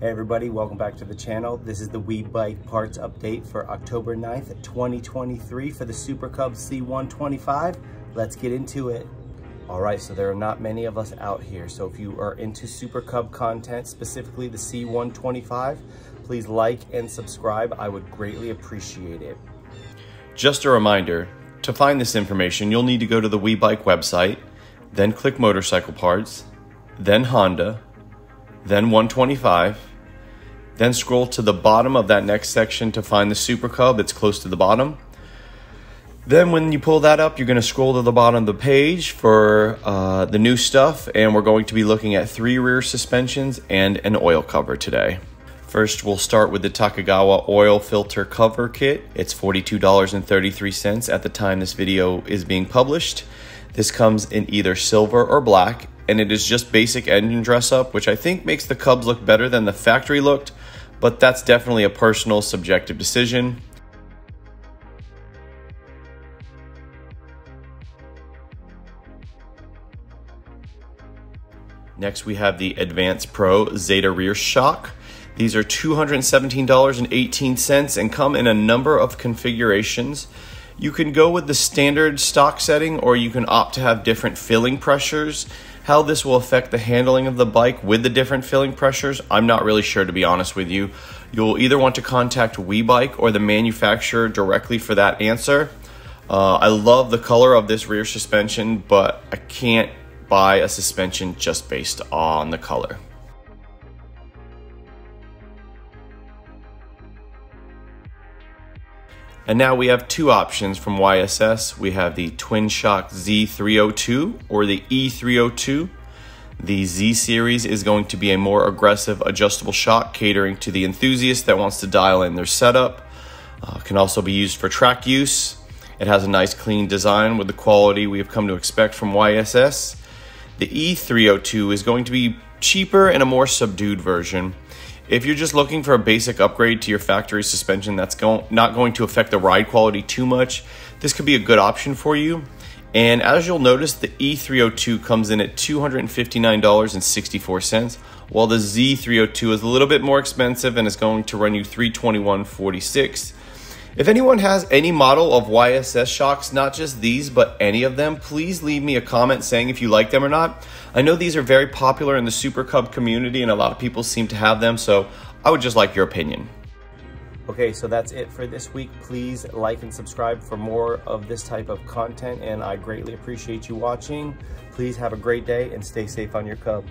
Hey everybody, welcome back to the channel. This is the WeBike parts update for October 9th, 2023 for the Super Cub C125. Let's get into it. All right, so there are not many of us out here. So if you are into Super Cub content, specifically the C125, please like and subscribe. I would greatly appreciate it. Just a reminder, to find this information, you'll need to go to the WeBike website, then click motorcycle parts, then Honda, then 125, then scroll to the bottom of that next section to find the Super Cub. It's close to the bottom. Then when you pull that up, you're going to scroll to the bottom of the page for uh, the new stuff. And we're going to be looking at three rear suspensions and an oil cover today. First, we'll start with the Takegawa oil filter cover kit. It's $42.33 at the time this video is being published. This comes in either silver or black, and it is just basic engine dress up, which I think makes the Cubs look better than the factory looked, but that's definitely a personal subjective decision. Next, we have the Advance Pro Zeta Rear Shock. These are $217.18 and come in a number of configurations. You can go with the standard stock setting or you can opt to have different filling pressures. How this will affect the handling of the bike with the different filling pressures, I'm not really sure to be honest with you. You'll either want to contact WeBike or the manufacturer directly for that answer. Uh, I love the color of this rear suspension, but I can't buy a suspension just based on the color. And now we have two options from YSS. We have the Twin Shock Z302 or the E302. The Z series is going to be a more aggressive adjustable shock catering to the enthusiast that wants to dial in their setup. Uh, can also be used for track use. It has a nice clean design with the quality we have come to expect from YSS. The E302 is going to be cheaper and a more subdued version. If you're just looking for a basic upgrade to your factory suspension that's go not going to affect the ride quality too much, this could be a good option for you. And as you'll notice, the E302 comes in at $259.64, while the Z302 is a little bit more expensive and is going to run you $321.46. If anyone has any model of YSS shocks, not just these, but any of them, please leave me a comment saying if you like them or not. I know these are very popular in the Super Cub community and a lot of people seem to have them, so I would just like your opinion. Okay, so that's it for this week. Please like and subscribe for more of this type of content, and I greatly appreciate you watching. Please have a great day and stay safe on your Cub.